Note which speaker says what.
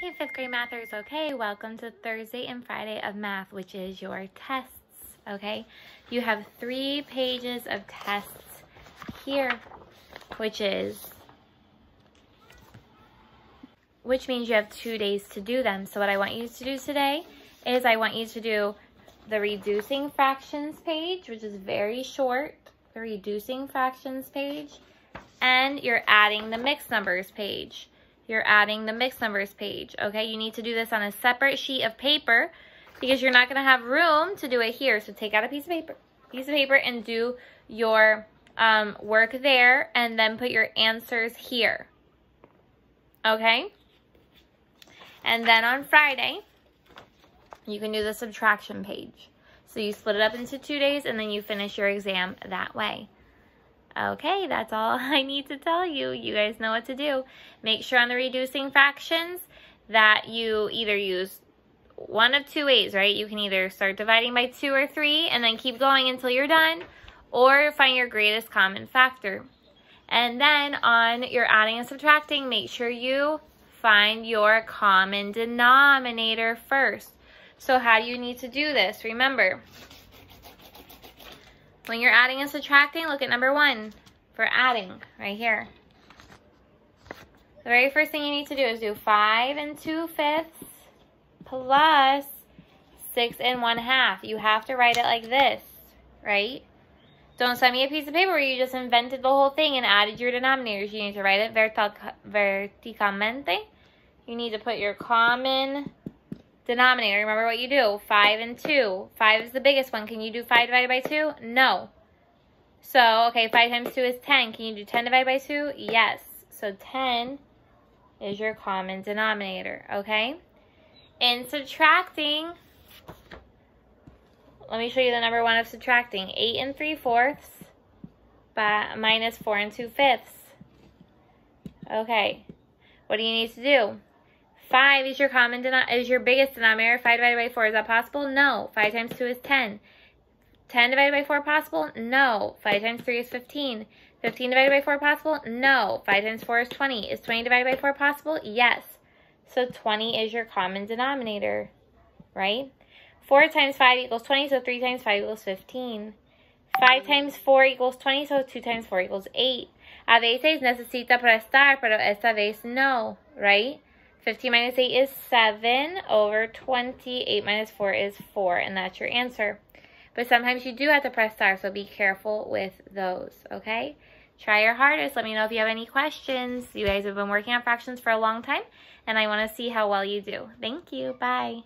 Speaker 1: Hey, fifth grade mathers, okay? Welcome to Thursday and Friday of math, which is your tests, okay? You have three pages of tests here, which is, which means you have two days to do them. So what I want you to do today is I want you to do the reducing fractions page, which is very short, the reducing fractions page, and you're adding the mixed numbers page you're adding the mixed numbers page, okay? You need to do this on a separate sheet of paper because you're not going to have room to do it here. So take out a piece of paper, piece of paper and do your um, work there and then put your answers here, okay? And then on Friday, you can do the subtraction page. So you split it up into two days and then you finish your exam that way. Okay, that's all I need to tell you. You guys know what to do. Make sure on the reducing fractions that you either use one of two ways, right? You can either start dividing by two or three and then keep going until you're done, or find your greatest common factor. And then on your adding and subtracting, make sure you find your common denominator first. So how do you need to do this? Remember, when you're adding and subtracting, look at number one for adding right here. The very first thing you need to do is do 5 and 2 fifths plus 6 and 1 half. You have to write it like this, right? Don't send me a piece of paper where you just invented the whole thing and added your denominators. You need to write it verticalmente. You need to put your common Denominator, remember what you do. 5 and 2. 5 is the biggest one. Can you do 5 divided by 2? No. So, okay, 5 times 2 is 10. Can you do 10 divided by 2? Yes. So 10 is your common denominator, okay? In subtracting, let me show you the number one of subtracting. 8 and 3 fourths by minus 4 and 2 fifths. Okay, what do you need to do? 5 is your common is your biggest denominator. 5 divided by 4, is that possible? No. 5 times 2 is 10. 10 divided by 4 possible? No. 5 times 3 is 15. 15 divided by 4 possible? No. 5 times 4 is 20. Is 20 divided by 4 possible? Yes. So 20 is your common denominator, right? 4 times 5 equals 20, so 3 times 5 equals 15. 5 times 4 equals 20, so 2 times 4 equals 8. A veces necesita prestar, pero esta vez no, right? 15 minus 8 is 7 over 20. 8 minus 4 is 4, and that's your answer. But sometimes you do have to prestar, so be careful with those, okay? Try your hardest. Let me know if you have any questions. You guys have been working on fractions for a long time, and I want to see how well you do. Thank you. Bye.